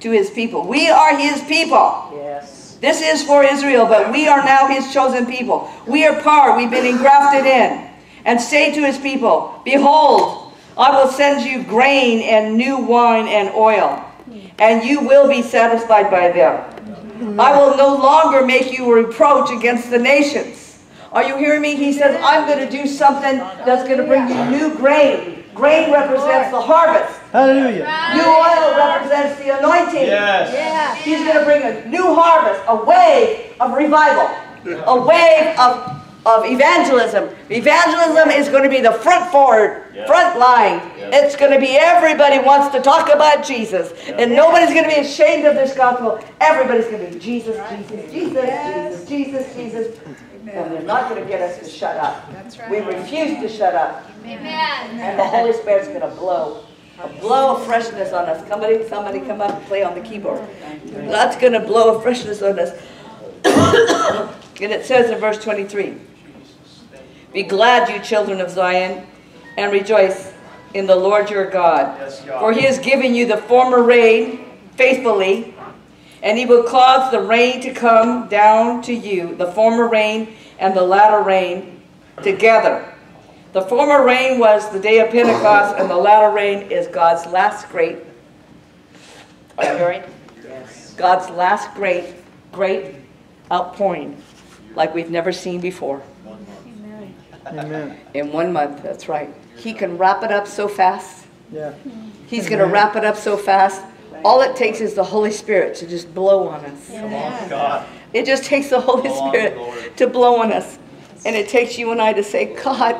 Speaker 3: to his people, We are his people.
Speaker 7: Yes.
Speaker 3: This is for Israel, but we are now his chosen people. We are par, we've been engrafted in. and say to his people, Behold, I will send you grain and new wine and oil, and you will be satisfied by them. I will no longer make you a reproach against the nations. Are you hearing me? He says, I'm going to do something that's going to bring you new grain. Grain represents the harvest.
Speaker 4: Hallelujah.
Speaker 3: New oil represents the anointing.
Speaker 2: Yes.
Speaker 5: Yeah.
Speaker 3: He's going to bring a new harvest, a wave of revival, a wave of, of evangelism. Evangelism is going to be the front forward,
Speaker 2: Yeah.
Speaker 3: front line.
Speaker 2: Yeah.
Speaker 3: It's going to be everybody wants to talk about Jesus. And nobody's going to be ashamed of this gospel. Everybody's going to be Jesus, Jesus, Jesus, Jesus, Jesus, Jesus. And they're not going to get us to shut up. We refuse to shut up.
Speaker 6: Amen.
Speaker 3: And the Holy Spirit's going to blow. A blow of freshness on us. Somebody, somebody come up and play on the keyboard. God's going to blow a freshness on us. and it says in verse 23 Be glad, you children of Zion, and rejoice in the Lord your God.
Speaker 2: Yes, God.
Speaker 3: For he has given you the former rain faithfully, and he will cause the rain to come down to you, the former rain and the latter rain together. The former rain was the day of Pentecost, and the latter rain is God's last great. Are you hearing? God's last great, great outpouring, like we've never seen before.
Speaker 4: Amen.
Speaker 3: In one month, that's right. He can wrap it up so fast.
Speaker 4: Yeah.
Speaker 3: He's going to wrap it up so fast. All it takes is the Holy Spirit to just blow on us.
Speaker 2: Come on, God.
Speaker 3: It just takes the Holy
Speaker 2: Blow
Speaker 3: Spirit
Speaker 2: Lord.
Speaker 3: to blow on us. And it takes you and I to say, God,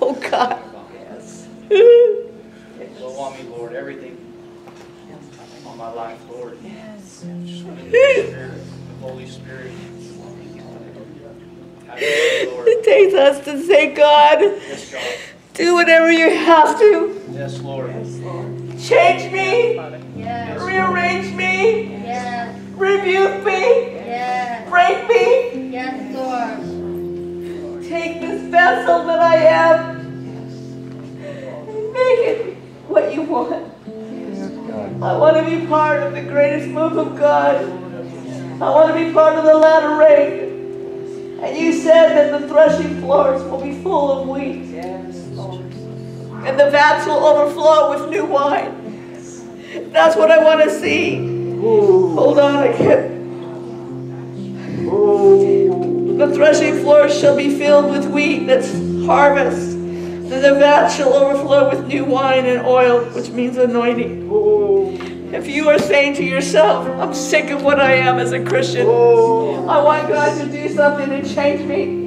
Speaker 3: oh God.
Speaker 2: Yes. Blow on me, Lord, everything on my life, Lord. Yes. Spirit, the Holy Spirit. Have your way, Lord.
Speaker 3: It takes us to say, God,
Speaker 2: Yes, God.
Speaker 3: do whatever you have to.
Speaker 2: Yes, Lord.
Speaker 3: Change me,
Speaker 6: Yes.
Speaker 3: rearrange me,
Speaker 6: Yes.
Speaker 3: rebuke me,
Speaker 6: Yes.
Speaker 3: break me.
Speaker 6: Yes, Lord.
Speaker 3: Take this vessel that I am and make it what you want. I want to be part of the greatest move of God. I want to be part of the latter rain. And you said that the threshing floors will be full of wheat. And the vats will overflow with new wine. That's what I want to see. Hold on, I can't. The threshing floors shall be filled with wheat, that's harvest. And the vat shall overflow with new wine and oil, which means anointing. If you are saying to yourself, I'm sick of what I am as a Christian, I want God to do something and change me.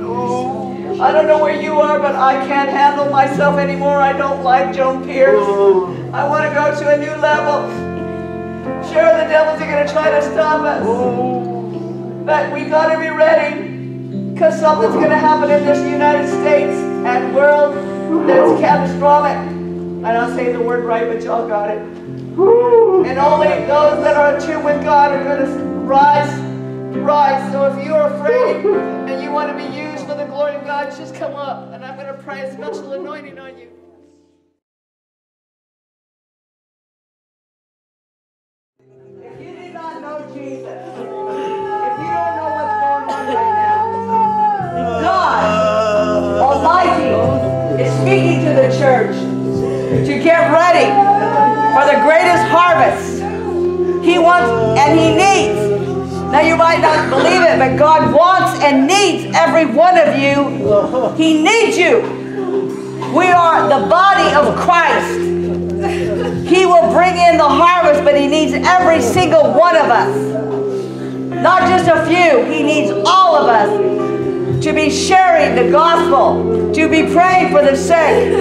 Speaker 3: I don't know where you are, but I can't handle myself anymore. I don't like Joan Pearce. I want to go to a new level. Sure, the devils are going to try to stop us. But we've got to be ready. Because something's going to happen in this United States and world that's catastrophic. I don't say the word right, but y'all got it. And only those that are true with God are going to rise, rise. So if you're afraid and you want to be used for the glory of God, just come up and I'm going to pray a special anointing on you. If you did not know Jesus, if you don't know what's going on right now, God Almighty is speaking to the church to get ready for the greatest harvest. He wants and He needs. Now you might not believe it, but God wants and needs every one of you. He needs you. We are the body of Christ. He will bring in the harvest, but He needs every single one of us. Not just a few, He needs all of us to be sharing the gospel, to be praying for the sick,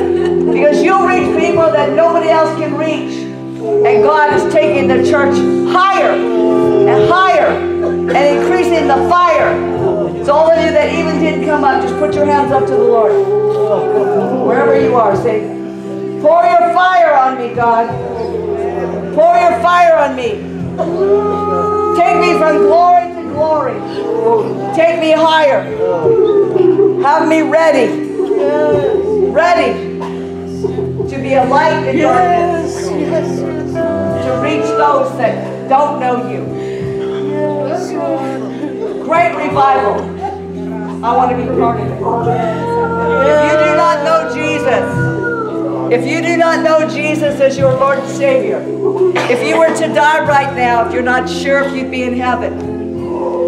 Speaker 3: because you'll reach people that nobody else can reach. And God is taking the church higher and higher and increasing the fire. So all of you that even didn't come up, just put your hands up to the Lord. Wherever you are, say, pour your fire on me, God. Pour your fire on me. Take me from glory to glory. Take me higher. Have me ready. Ready to be a light in darkness. Reach those that don't know you. Great revival. I want to be part of it. If you do not know Jesus, If you do not know Jesus as your Lord and Savior, if you were to die right now, if you're not sure if you'd be in heaven,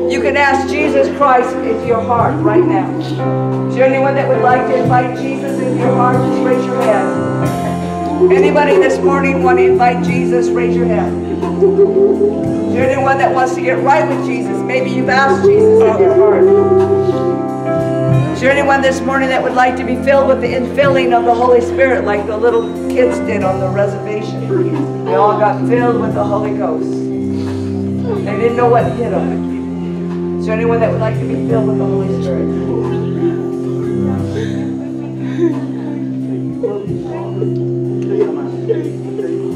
Speaker 3: you can ask Jesus Christ into your heart right now. Is there anyone that would like to invite Jesus into your heart? Just raise your hand. Anybody this morning want to invite Jesus? Raise your hand. Is there anyone that wants to get right with Jesus? Maybe you've asked Jesus in your heart. Is there anyone this morning that would like to be filled with the infilling of the Holy Spirit like the little kids did on the reservation? They all got filled with the Holy Ghost. They didn't know what hit them. Is there anyone that would like to be filled with the Holy Spirit?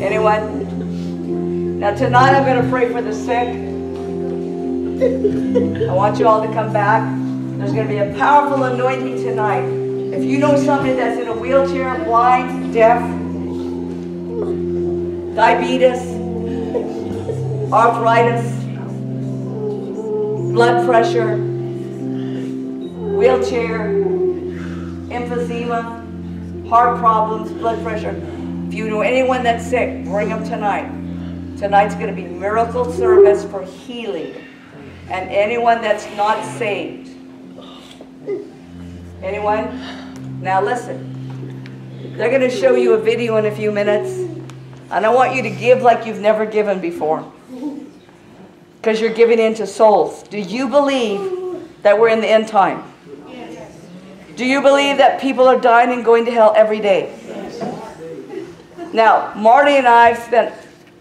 Speaker 3: Anyone? Now tonight I'm going to pray for the sick. I want you all to come back. There's going to be a powerful anointing tonight. If you know somebody that's in a wheelchair, blind, deaf, diabetes, arthritis, blood pressure, wheelchair, emphysema, heart problems, blood pressure. If you know anyone that's sick, bring them tonight. Tonight's going to be miracle service for healing. And anyone that's not saved. Anyone? Now listen. They're going to show you a video in a few minutes. And I want you to give like you've never given before. Because you're giving into souls. Do you believe that we're in the end time? Do you believe that people are dying and going to hell every day? Now, Marty and I spent,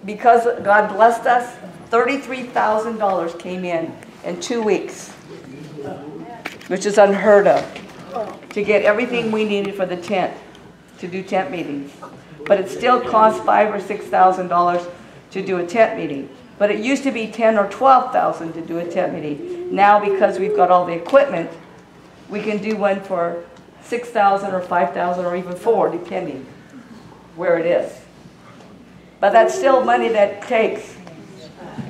Speaker 3: because God blessed us, $33,000 came in in two weeks, which is unheard of, to get everything we needed for the tent, to do tent meetings. But it still costs five or six thousand dollars to do a tent meeting. But it used to be ten or twelve thousand to do a tent meeting. Now, because we've got all the equipment, we can do one for six thousand or five thousand or even four, depending where it is. But that's still money that takes.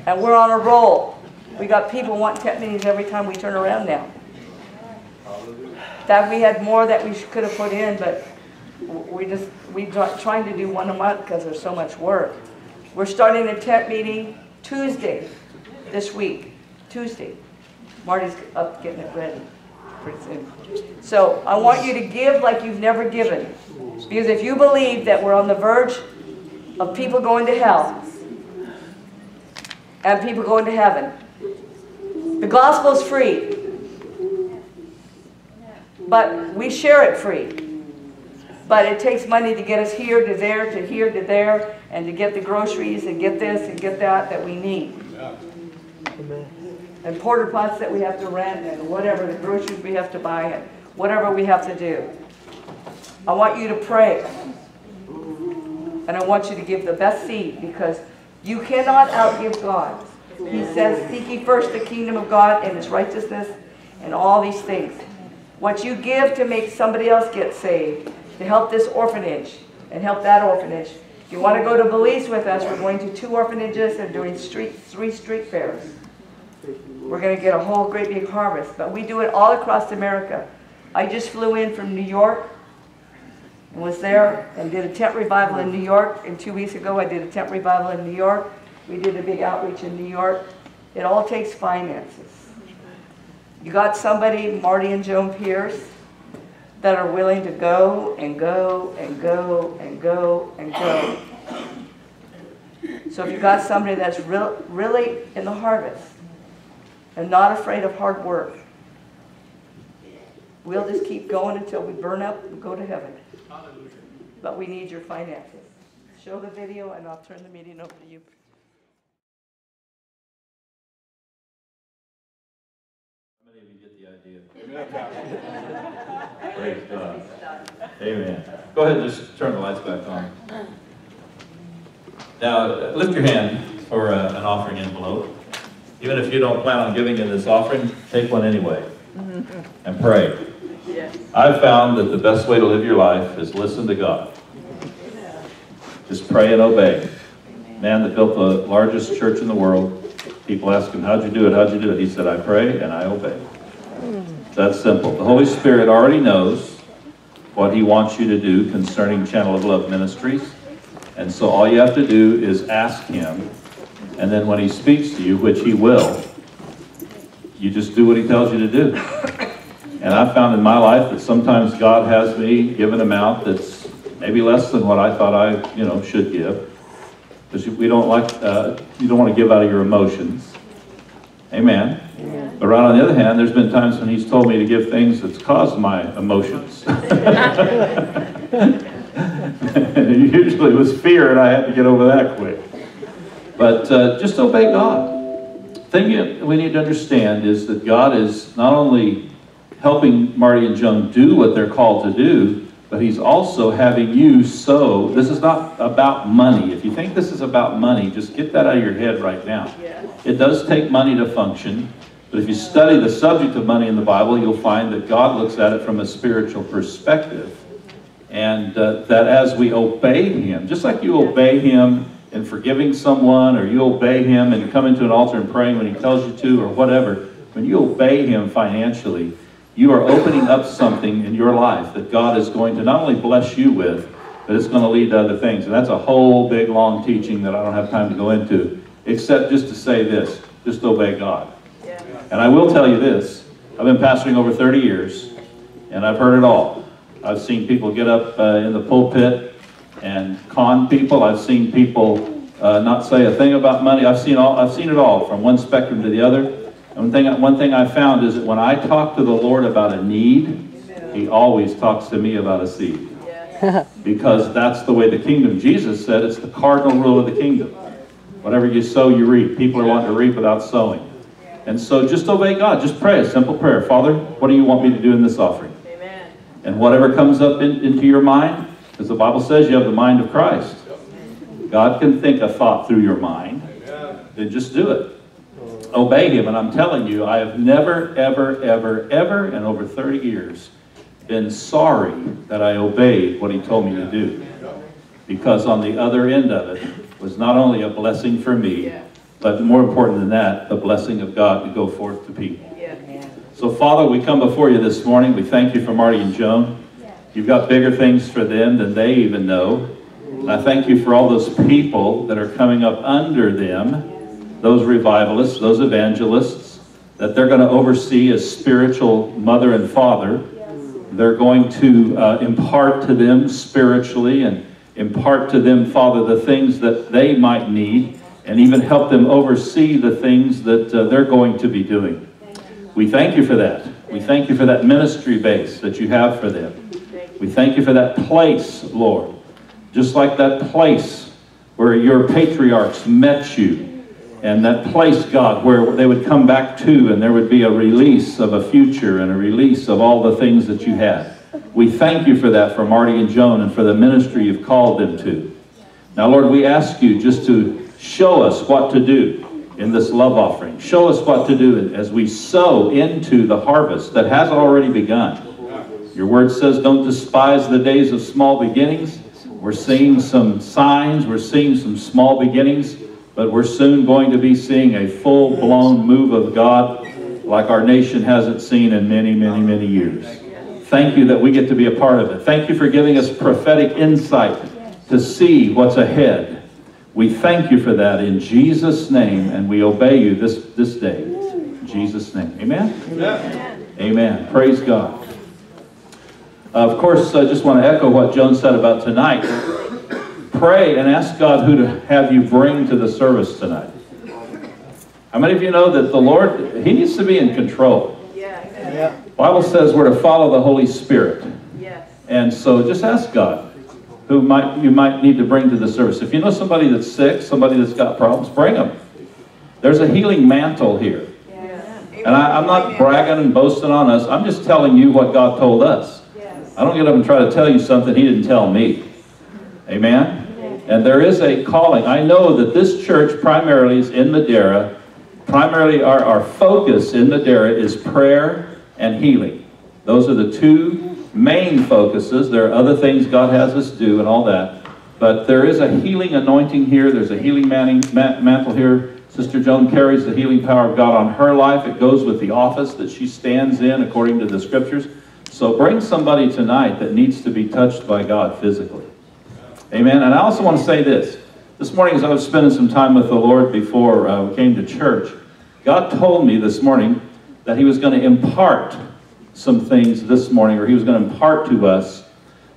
Speaker 3: And we're on a roll. We got people wanting tent meetings every time we turn around now. That we had more that we could have put in, but we just, we try- trying to do one a month because there's so much work. We're starting a tent meeting Tuesday this week, Tuesday. Marty's up getting it ready. So I want you to give like you've never given. Because if you believe that we're on the verge of people going to hell and people going to heaven, the gospel is free. But we share it free. But it takes money to get us here to there to here to there and to get the groceries and get this and get that that we need. And porter pots that we have to rent and whatever, the groceries we have to buy and whatever we have to do. I want you to pray. And I want you to give the best seed because you cannot outgive God. He says, Seek ye first the kingdom of God and his righteousness and all these things. What you give to make somebody else get saved, to help this orphanage and help that orphanage. If you want to go to Belize with us, we're going to two orphanages and doing street, three street fairs. We're going to get a whole great big harvest, but we do it all across America. I just flew in from New York and was there and did a tent revival in New York. And two weeks ago, I did a tent revival in New York. We did a big outreach in New York. It all takes finances. You got somebody, Marty and Joan Pearce, that are willing to go and go and go and go and go. So if you got somebody that's real, really in the harvest and not afraid of hard work, we'll just keep going until we burn up and go to heaven. But we need your finances. Show the video and I'll turn the meeting over to you.
Speaker 8: How many of you get the idea? Praise God. Amen. Go ahead and just turn the lights back on. Now, lift your hand for uh, an offering envelope. Even if you don't plan on giving in this offering, take one anyway mm-hmm. and pray. I've found that the best way to live your life is listen to God. Just pray and obey. Man that built the largest church in the world, people ask him, how'd you do it, how'd you do it? He said, I pray and I obey. Hmm. That's simple. The Holy Spirit already knows what he wants you to do concerning Channel of Love Ministries. And so all you have to do is ask him, and then when he speaks to you, which he will, you just do what he tells you to do. And I've found in my life that sometimes God has me give an amount that's maybe less than what I thought I, you know, should give. Because we don't like, uh, you don't want to give out of your emotions. Amen. But right on the other hand, there's been times when he's told me to give things that's caused my emotions. it usually was fear, and I had to get over that quick. But uh, just obey God. Thing you, we need to understand is that God is not only helping Marty and Joan do what they're called to do, but He's also having you sow. This is not about money. If you think this is about money, just get that out of your head right now. It does take money to function. But if you study the subject of money in the Bible, you'll find that God looks at it from a spiritual perspective. And uh, that as we obey Him, just like you obey Him in forgiving someone, or you obey Him and coming to an altar and praying when He tells you to, or whatever, when you obey Him financially, you are opening up something in your life that God is going to not only bless you with, but it's going to lead to other things. And that's a whole big, long teaching that I don't have time to go into, except just to say this just obey God. And I will tell you this I've been pastoring over 30 years, and I've heard it all. I've seen people get up uh, in the pulpit and con people. I've seen people uh, not say a thing about money. I've seen all. I've seen it all from one spectrum to the other. And one thing, one thing I found is that when I talk to the Lord about a need, He always talks to me about a seed. because that's the way the kingdom. Jesus said it's the cardinal rule of the kingdom. Whatever you sow, you reap. People are wanting to reap without sowing. And so just obey God. Just pray a simple prayer. Father, what do you want me to do in this offering?
Speaker 3: Amen.
Speaker 8: And whatever comes up in, into your mind, because the Bible says you have the mind of Christ. God can think a thought through your mind. Then just do it. Obey Him. And I'm telling you, I have never, ever, ever, ever, in over 30 years, been sorry that I obeyed what He told me to do. Because on the other end of it was not only a blessing for me, but more important than that, the blessing of God to go forth to people. So, Father, we come before you this morning. We thank you for Marty and Joan. You've got bigger things for them than they even know. And I thank you for all those people that are coming up under them, those revivalists, those evangelists, that they're going to oversee as spiritual mother and father. They're going to uh, impart to them spiritually and impart to them, Father, the things that they might need and even help them oversee the things that uh, they're going to be doing. We thank you for that. We thank you for that ministry base that you have for them. We thank you for that place, Lord. Just like that place where your patriarchs met you, and that place, God, where they would come back to and there would be a release of a future and a release of all the things that you had. We thank you for that for Marty and Joan and for the ministry you've called them to. Now, Lord, we ask you just to show us what to do in this love offering. Show us what to do as we sow into the harvest that has already begun. Your word says, don't despise the days of small beginnings. We're seeing some signs, we're seeing some small beginnings, but we're soon going to be seeing a full blown move of God like our nation hasn't seen in many, many, many years. Thank you that we get to be a part of it. Thank you for giving us prophetic insight to see what's ahead. We thank you for that in Jesus' name, and we obey you this, this day. In Jesus' name. Amen? Amen. Amen. Praise God. Uh, of course, I just want to echo what Joan said about tonight. Pray and ask God who to have you bring to the service tonight. How many of you know that the Lord, He needs to be in control?
Speaker 3: Yeah.
Speaker 8: Bible says we're to follow the Holy Spirit.
Speaker 3: Yes.
Speaker 8: And so just ask God who might you might need to bring to the service. If you know somebody that's sick, somebody that's got problems, bring them. There's a healing mantle here. And I, I'm not bragging and boasting on us. I'm just telling you what God told us. I don't get up and try to tell you something He didn't tell me. Amen? And there is a calling. I know that this church primarily is in Madera. Primarily, our, our focus in Madera is prayer and healing. Those are the two main focuses. There are other things God has us do and all that. But there is a healing anointing here. There's a healing mantle here. Sister Joan carries the healing power of God on her life. It goes with the office that she stands in according to the scriptures. So bring somebody tonight that needs to be touched by God physically. Amen. And I also want to say this. This morning, as I was spending some time with the Lord before uh, we came to church, God told me this morning that He was going to impart some things this morning, or He was going to impart to us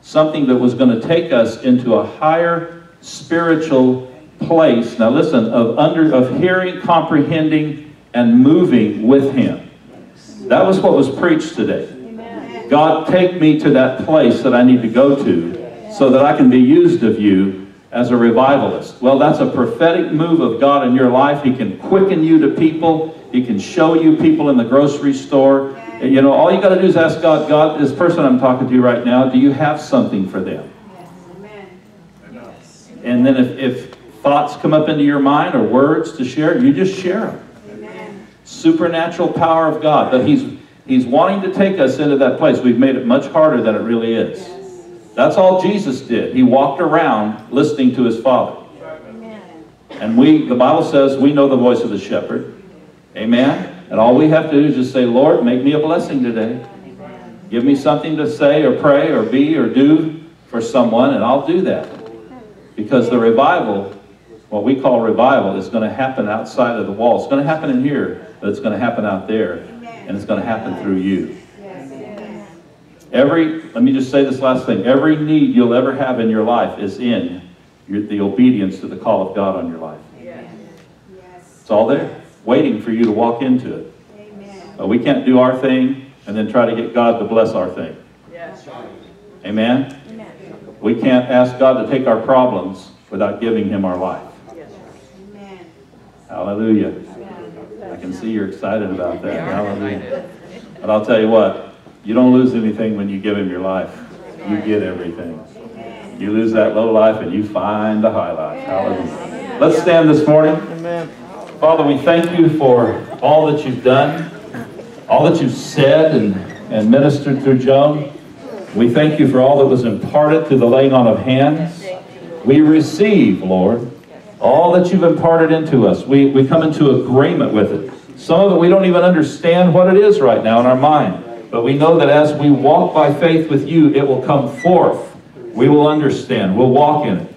Speaker 8: something that was going to take us into a higher spiritual place. Now, listen, of under of hearing, comprehending, and moving with Him. That was what was preached today. God, take me to that place that I need to go to so that I can be used of you as a revivalist. Well, that's a prophetic move of God in your life. He can quicken you to people. He can show you people in the grocery store. You know, all you got to do is ask God, God, this person I'm talking to right now, do you have something for them? And then if, if thoughts come up into your mind or words to share, you just share them. Supernatural power of God. That He's He's wanting to take us into that place. We've made it much harder than it really is. That's all Jesus did. He walked around listening to his Father. And we, the Bible says, we know the voice of the shepherd. Amen. And all we have to do is just say, Lord, make me a blessing today. Give me something to say or pray or be or do for someone, and I'll do that. Because the revival, what we call revival, is going to happen outside of the wall. It's going to happen in here, but it's going to happen out there. And it's going to happen through you. Every, let me just say this last thing. Every need you'll ever have in your life is in your, the obedience to the call of God on your life. It's all there, waiting for you to walk into it. But uh, we can't do our thing and then try to get God to bless our thing. Amen? We can't ask God to take our problems without giving Him our life. Hallelujah. I can see you're excited about that. Hallelujah. But I'll tell you what, you don't lose anything when you give Him your life. You get everything. You lose that low life and you find the high life. Hallelujah. Let's stand this morning. Father, we thank you for all that you've done, all that you've said and, and ministered through Joan. We thank you for all that was imparted through the laying on of hands. We receive, Lord, all that you've imparted into us. We, we come into agreement with it. Some of it we don't even understand what it is right now in our mind. But we know that as we walk by faith with you, it will come forth. We will understand. We'll walk in it.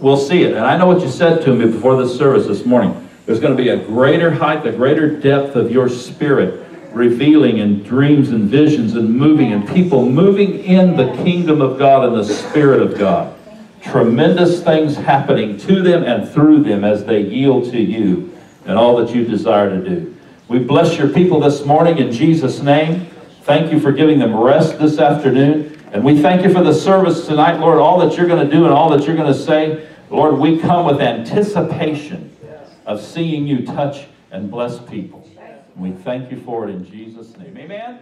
Speaker 8: We'll see it. And I know what you said to me before this service this morning. There's going to be a greater height, a greater depth of your spirit revealing in dreams and visions and moving and people moving in the kingdom of God and the spirit of God. Tremendous things happening to them and through them as they yield to you and all that you desire to do. We bless your people this morning in Jesus' name. Thank you for giving them rest this afternoon. And we thank you for the service tonight, Lord, all that you're going to do and all that you're going to say. Lord, we come with anticipation of seeing you touch and bless people. We thank you for it in Jesus' name. Amen.